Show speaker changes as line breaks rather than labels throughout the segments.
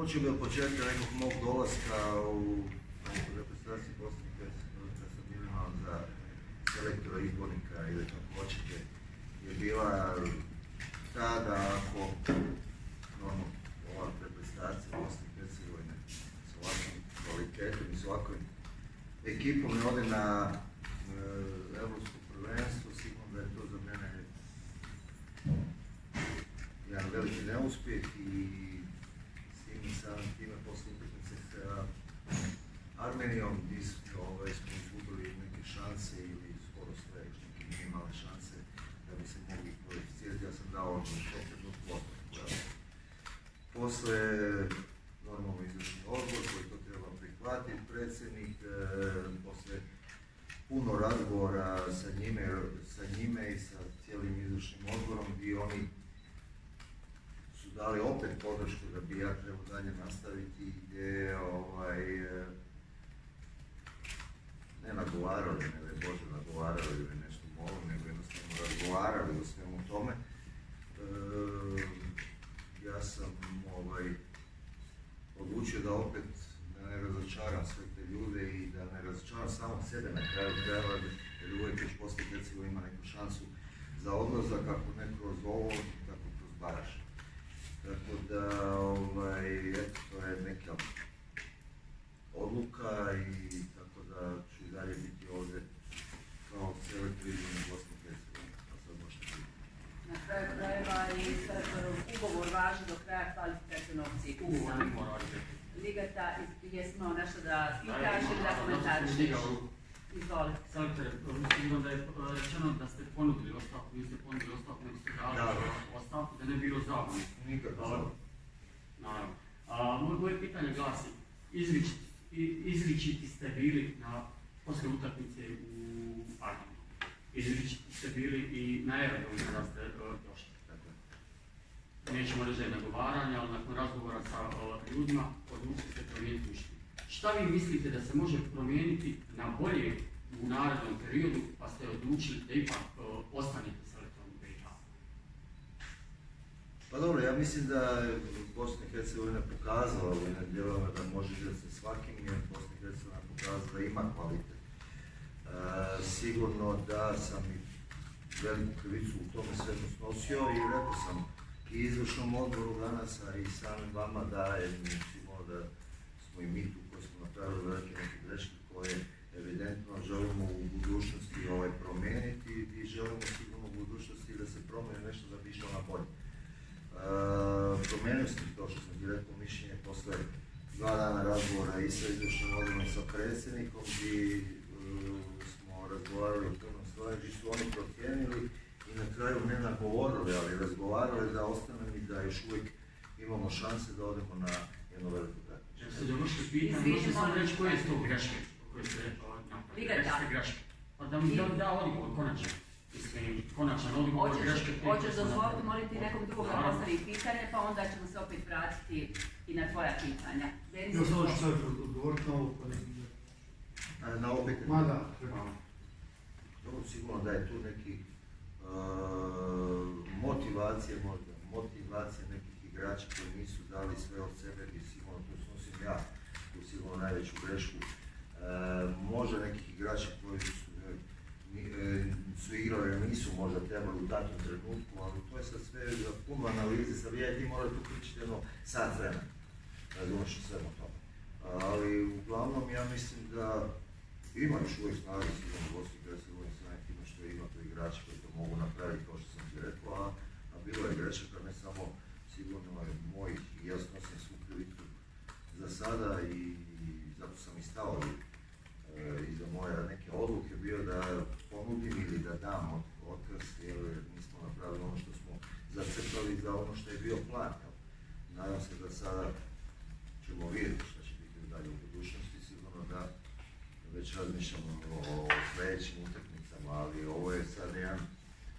Počeo bi od početka nekog mog dolaska u reprezentaciji Bosne i Hercegovine, kad sam imao za selektora izbornika ili kako hoćete, je bila ta da ako normalno, ova reprezentacija Bosne i Hercegovine s ovakvim kvalitetom i s ovakvim ekipom ne ode na e, Europsko prvenstvo, sigurno da je to za mene jedan veliki neuspjeh i sa Armenijom gdje ovaj, smo izgubili neke šanse ili skoro sve, neke minimalne šanse da bi se mogli kvalificirati. Ja sam dao ono što trenutku ostavku. Posle normalno izvršni odbor koji to treba prihvatiti, predsjednik, e, posle puno razgovora sa njime, sa njime i sa cijelim izvršnim odborom gdje oni su dali opet podršku da bi ja trebao dalje nastaviti gdje ovaj, e, ne nagovarali, ne da je Bože nagovarali ili nešto molili, nego jednostavno razgovarali o svemu tome. E, ja sam ovaj, odlučio da opet ne razočaram sve te ljude i da ne razočaram samo sebe na kraju krajeva, jer uvijek još poslije ima neku šansu za odlazak, ako ne kroz ovo, tako kroz Baraš. Tako da, ovaj, eto, to je neka odluka i tako da ću i dalje biti ovdje kao selektor izmjene Bosne i Hercegovine, a sad možete biti.
Na kraju krajeva i ugovor važi do kraja kvalifikacijnog ciklusa.
Ugovor mora.
Ligata, jesmo nešto da pitaš ili da komentarišeš? Izvoli.
Selektor, sigurno da je e, rečeno da ste ponudili ostavku, niste ponudili ostavku, nego ste dali
Da.
Ostavku, da ne bi bilo.
Nikako sad.
Naravno. A, moje, moje pitanje glasi, izričiti, izričiti ste bili na poslije utakmice u Armeniji. Izričiti ste bili i na aerodromu kada ste uh, došli.
Tako je.
Nećemo reći da je nagovaranje, ali nakon razgovora sa uh, ljudima odlučili ste promijeniti mišljenje. Šta vi mislite da se može promijeniti na bolje u narednom periodu, pa ste odlučili da ipak uh, ostanete
Pa dobro, ja mislim da je Bosna i Hercegovina pokazala u jednom dijelovima da može igrati sa svakim jer Bosna i Hercegovina pokazala da ima kvalitet. E, sigurno da sam i veliku krivicu u tome svemu snosio i rekao sam i izvršnom odboru danas, a i samim vama da je sigurno da smo i mi tu koji smo napravili velike neke greške koje evidentno želimo u budućnosti ovaj, promijeniti i želimo sigurno u budućnosti da se promijeni nešto da bi išlo na bolje. Uh, promijenio sam to što sam ti rekao mišljenje posle dva dana razgovora i sa izvršnim odborom sa predsjednikom i smo razgovarali o puno stvari gdje su oni procijenili i na kraju ne nagovorili, ali razgovarali da ostanem i da još uvijek imamo šanse da odemo na jedno veliko takmičenje.
Jel ste dovršili pitanje,
Izvini,
možete samo
molim.
reći koje su to greške koje ste ste
da.
greške. Pa da mi da, da odgovor konačan. Mislim, konačan odgovor
Hoćeš,
greške. koje
hoćeš dozvoliti moliti nekom drugom da postavi pitanje, pa onda ćemo se opet vratiti i na tvoja pitanja. Denis,
Ja samo ću sad odgovoriti na ovo, pa.
A Na opet,
Ma da,
dobro, sigurno da je tu neki uh, motivacije možda, motivacije nekih igrača koji nisu dali sve od sebe i sigurno tu snosim ja tu sigurno najveću grešku. Uh, možda nekih igrača koji su, e, e, su igrali, nisu možda trebali u datom trenutku, ali to je sad sve za puno analize, sad ja ti moraju tu pričati jedno sat vremena, razumiješ o svemu tome. Ali uglavnom ja mislim da ima još uvijek snage sigurno Bosni i Hercegovini sa nekim što ima tu igrači koji to mogu napraviti kao što sam ti rekao, a, bilo je grešaka ne samo sigurno je mojih i ja snosim svu krivicu za sada i, zato sam i stao e, iza moje neke odluke bio da ponudim da dam od, otkaz jer nismo napravili ono što smo zacrtali za ono što je bio plan. Nadam se da sada ćemo vidjeti što će biti dalje u budućnosti, sigurno da već razmišljamo o sljedećim utakmicama, ali ovo je sad jedan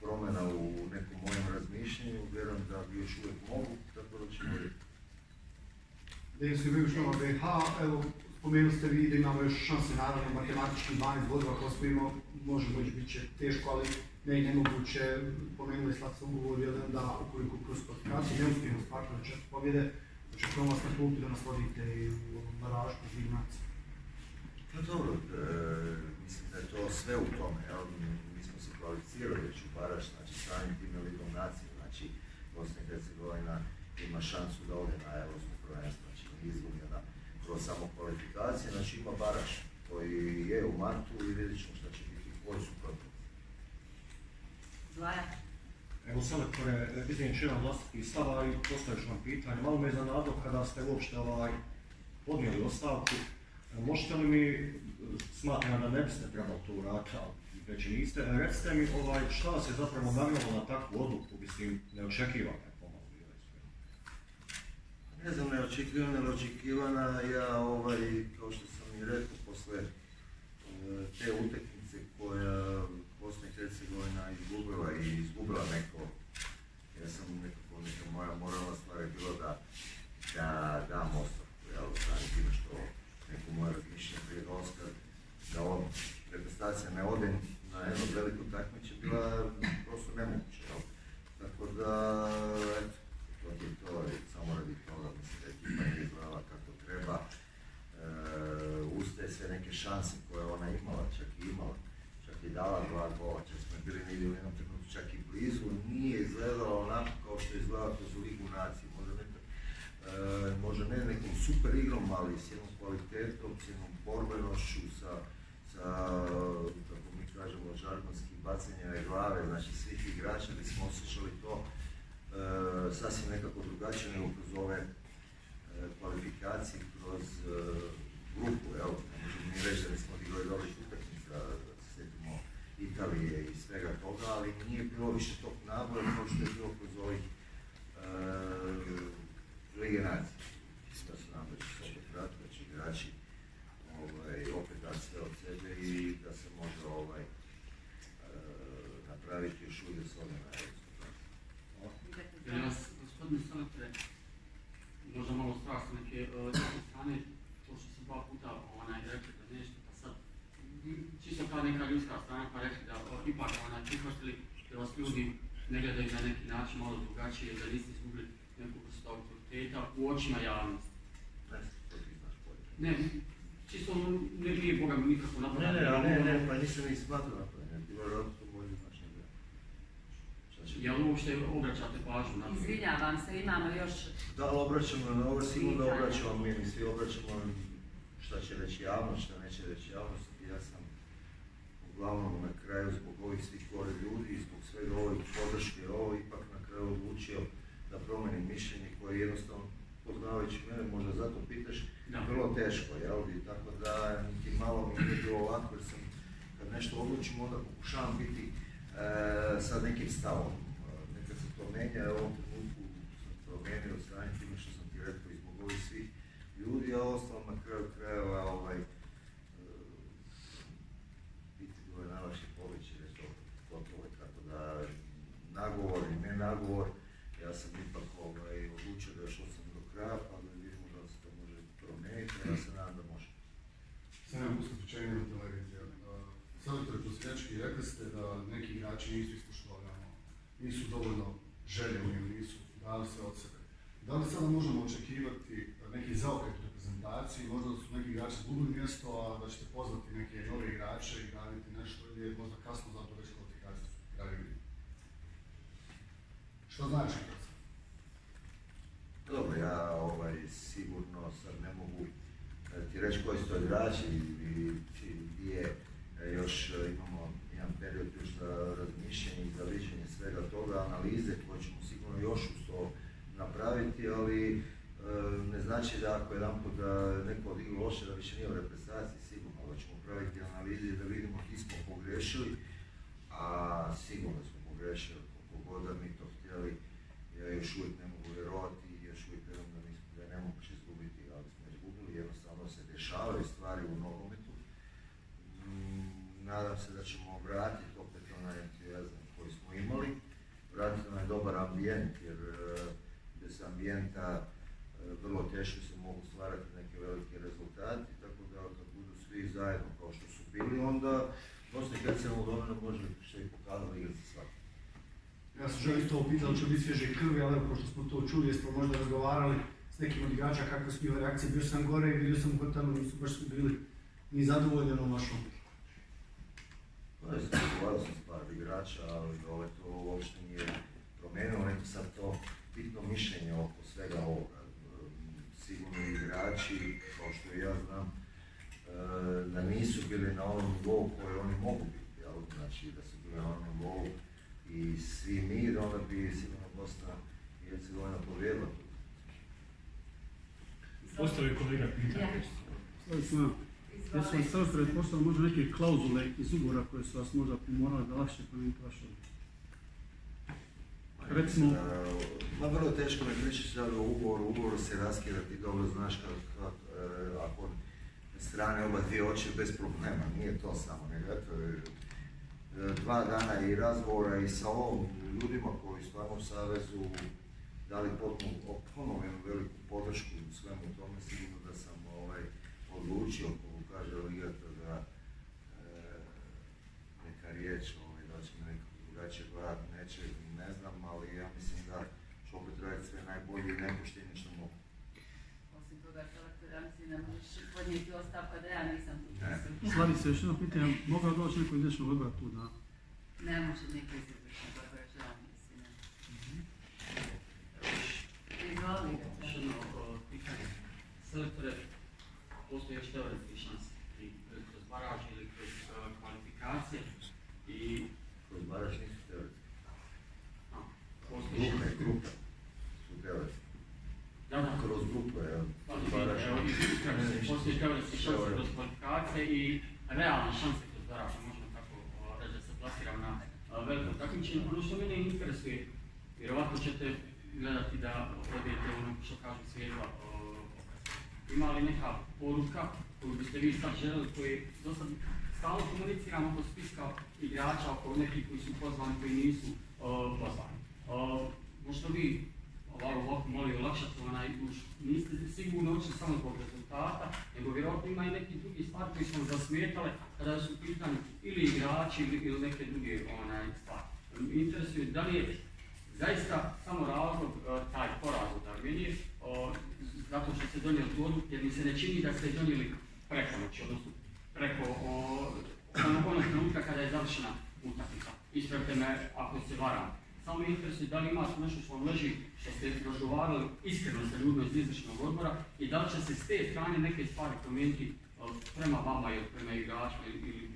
promjena u nekom mojem razmišljanju, vjerujem da bi još uvijek mogu, tako da ćemo vidjeti.
Da su što BiH, evo, spomenuli ste vi da imamo još šanse, naravno, matematički 12 bodova koje smo imali, možemo već bit će teško, ali ne i nemoguće, pomenuli Slavca ugovor jedan da ukoliko kroz kvalifikaciju ne uspijemo stvarno na četiri pobjede, Očekujem vas na klupi da nas vodite i u baražu protiv Ignaca.
Pa dobro, e, mislim da je to sve u tome? Mi smo se kvalificirali već u Baraš, znači samim ligom nacije, znači Bosna i Hercegovina ima šansu da ode na prvenstvo, znači nije izgubljena kroz samo kvalifikacije, znači ima Baraš koji je u martu i vidjet ćemo šta će biti, koji su protiv.
Evo selektore, iznijet ću jedan vlastiti stava i postavit ću vam pitanje. Malo me iznenadilo kada ste uopšte ovaj, podnijeli ostavku. E, Možete li mi, e, smatram da ne biste trebali to uraditi, ali već niste, E, recite mi ovaj, šta vas je zapravo navjelo na takvu odluku, mislim, neočekivana je pomalo bila iskreno.
Ne znam, neočekivana ili očekivana, ja ovaj, kao što sam i rekao, posle e, te utakmice koja Bosna i Hercegovina izgubila i izgubila neko, ja sam nekako, neka moja moralna stvar je bila da, da dam ostavku, samim time što neko moje razmišljanje prije da on, reprezentacija ne ode na jedno veliko takmiče, bila prosto nemoguće, jel. Tako da, eto, to ti je to, i samo radi toga, mislim da ekipa nije izgledala kako treba, e, ustaje sve neke šanse koje ona imala, čak i imala, čak i dala dva gola, čak smo bili negdje u jednom trenutku čak i blizu, nije izgledalo onako kao što je izgledalo kroz Ligu nacije, možda ne, e, možda ne nekom super igrom, ali s jednom jednom borbenošću, sa, sa kako mi kažemo, žargonski bacanjem glave, znači svih igrača, gdje smo osjećali to e, sasvim nekako drugačije nego kroz ove e, kvalifikacije, kroz e, grupu, evo, ne možemo mi reći da nismo odigrali dobrih utakmica, da se sjetimo Italije i svega toga, ali nije bilo više tog naboja kao što je bilo kroz ovih e, Lige nacije. Mislim da su nam da će se opet vratiti, da će igrači ovaj, opet dati sve od sebe i da se može ovaj, e, napraviti još uvijek s ovim na Europskom prvenstvu.
Jer vas, gospodine Seletre, možda malo strah sa neke uh, desne strane, to što sam dva puta onaj, rekli da nešto, pa sad, m, čisto kao neka ljudska strana, pa rekli da o, ipak onaj, prihvatili da vas ljudi ne gledaju na neki način malo drugačije, da niste izgubili neku vrstu autoriteta u očima javnosti.
Ne znam, to ti znaš bolje.
Ne, čisto ne nije Boga mi nikako
Ne,
napadati.
ne, ali ne, ne, pa nisam ni smatrao na to, ne, bilo je to bolje ja. Šta će
Jel uopšte obraćate pažnju na to?
Izvinjavam se, imamo još
Da li obraćamo na ovo, sigurno da obraćamo mi, mi svi obraćamo šta će reći javnost, šta neće reći javnost. Ja sam uglavnom na kraju zbog ovih svih gore ljudi i zbog svega ove podrške, ovo ipak na kraju odlučio da promenim mišljenje koje jednostavno poznavajući mene, možda zato pitaš, vrlo teško, jel? I tako da niti malo mi nije bilo ovako, jer sam kad nešto odlučim onda pokušavam biti e, sa nekim stavom. Nekad se to menja, u ovom trenutku sam promijenio samim time što sam ti rekao i zbog ovih svih ljudi, a ostalo na kraju krajeva ovaj, e, biti bilo je najlakše poveći, jer je to gotovo, tako da nagovor i ne nagovor, ja sam ipak ovaj, odlučio da još sam do kraja, pa da vidimo da se to može promijeniti, ja se nadam da može.
Sam vam pustio pričenje na televiziji. Selektor posljednjački rekli ste da neki igrači nisu ispoštovali ono, nisu dovoljno želje u njemu, nisu dali sve od sebe. Da li sada možemo očekivati neki zaokret u reprezentaciji, možda su neki igrači izgubili mjesto, a da ćete pozvati neke nove igrače i raditi nešto ili je možda kasno za to već kvalifikacije su? Što znači?
Dobro, ja ovaj, sigurno sad ne mogu e, ti reći koji su to igrači i, gdje e, još e, imamo jedan period još za razmišljanje i za viđenje svega toga, analize koje ćemo sigurno još uz to napraviti, ali ne znači da ako jedan put da neko odigra loše da više nije u reprezentaciji, sigurno da ćemo praviti analize da vidimo gdje smo pogrešili, a sigurno smo pogrešili koliko god da mi još uvijek ne mogu vjerovati i još uvijek vjerujem da, da je nemoguće izgubiti, ali smo izgubili, jednostavno se dešavaju stvari u nogometu. Mm, nadam se da ćemo vratiti opet onaj entuzijazam koji smo imali, vratiti onaj dobar ambijent, jer e, bez ambijenta e, vrlo teško se mogu stvarati neki veliki rezultati, tako da kad budu svi zajedno kao što su bili, onda Bosna i Hercegovina dovoljno može što je pokazala igrati svaki.
Ja sam želio isto upitao, će biti svježe krvi, ali pošto smo to čuli, jesmo možda razgovarali,
s nekim od igrača kakve su bile reakcije. Bio sam gore i vidio sam kod tamo nisu baš bili ni zadovoljni onom vašom.
Pa sam s par igrača, ali ovaj, to uopšte nije promijenilo, eto sad to bitno mišljenje oko svega ovoga. Sigurno igrači, kao što i ja znam, e, da nisu bili na onom nivou koji oni mogu biti, jel? znači da su bili na onom nivou i svi mi, onda bi sigurno Bosna i Hercegovina povrijedila tu.
Postavi kolega pitanje.
Sam ja, jesu vam sad pretpostavljam možda neke klauzule iz ugovora koje su vas možda primorale da lakše promijeniti vaše odluke? Recimo-
Ma vrlo teško mi pričati sad o ugovoru, ugovor se raskida, ti dobro znaš kad, kad, e, ako strane oba dvije oči bez problema, nije to samo, nego eto, dva dana i razgovora i sa ovom ljudima koji stvarno u Savezu dali potpuno, jednu veliku podršku u svemu tome, sigurno da sam ovaj, odlučio, kako kaže Ligata, da e, neka riječ, ovaj, da će me neko drugačije gledati, neće, ne znam, ali ja mislim da ću opet raditi sve najbolje i najpoštenije što mogu.
Osim toga, selektoranci ne možeš podnijeti ostavka da ja nisam tu
Ne.
prisutna.
Slavi se još jedno pitanje, mogao doći neko iz dečnog odbora tu da...
Ne može niko iz izvršnog odbora, žao mi se, ne. Izvoli ga,
Još jedno pitanje. Selektore, postoji još teoretski šanse i kroz baraž ili kroz e, kvalifikacije i
Kroz baraž nisu teoretski.
a, postoji
Grupe,
šanse.
grupe su teoretski.
Da, da,
Kroz grupe, evo,
Pa,
kroz baraž.
evo, i- Postoji teoretski šanse kroz kvalifikacije i realne šanse kroz baraž, možemo tako o, reći da se plasiram na a, veliko takmičenje. Ono što mene interesuje, vjerovatno ćete gledati da odete ono što o, okaz. Ima li neka poruka koju biste vi sad željeli, koji do sad stalno komuniciramo oko spiska igrača, oko nekih koji su pozvani, koji nisu pozvani. Možda vi ovako, ovako moli olakšati onaj už, niste sigurno očili samo zbog rezultata, nego vjerojatno ima i neki drugi stvari koji vam zasmetale kada su u pitanju ili igrači ili, ili neke druge onaj, stvari. Interesuje da li je zaista samo razlog e, taj poraz od Armenije, o, zato što ste donijeli tu odluku, jer mi se ne čini da ste je donijeli preko noći, odnosno preko onog onog trenutka kada je završena utakmica. Ispravite me ako se varam. Samo me interesuje da li imate nešto što leži, što ste razgovarali iskreno sa ljudima iz izvršnog odbora i da li će se s te strane neke stvari promijeniti o, prema vama ili prema igračima ili.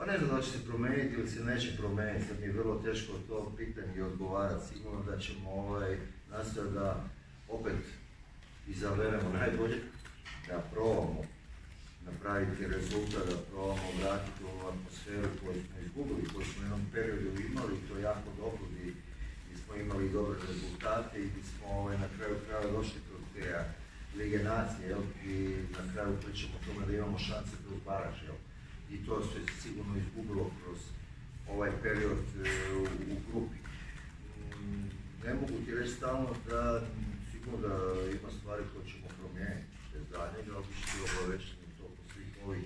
Pa ne znam da će se promijeniti ili se neće promijeniti, sad mi je vrlo teško pitanja i odgovarati. Sigurno da ćemo ovaj, nastojati da opet izaberemo najbolje, da probamo napraviti rezultat, da probamo vratiti ovu atmosferu koju smo izgubili, koju smo u jednom periodu imali, to je jako dobro, gdje smo imali dobre rezultate i gdje smo ovaj, na kraju krajeva došli kroz te Lige nacije, i na kraju pričamo o tome da imamo šanse kroz baraž, jel i to se sigurno izgubilo kroz ovaj period e, u, grupi. Mm, Ne mogu ti reći stalno da sigurno da ima stvari koje ćemo promijeniti bez daljnjega, ali ću ti obavešten to po svih ovih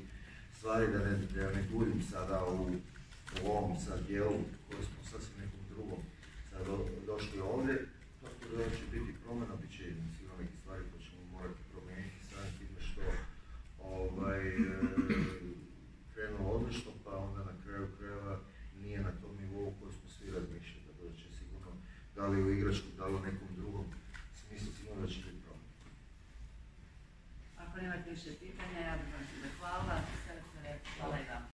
stvari da ne, da ne duljim sada u, ovom sad dijelu koji smo sasvim nekom drugom sad do- došli ovdje. Tako da će biti promjena, bit će sigurno neke stvari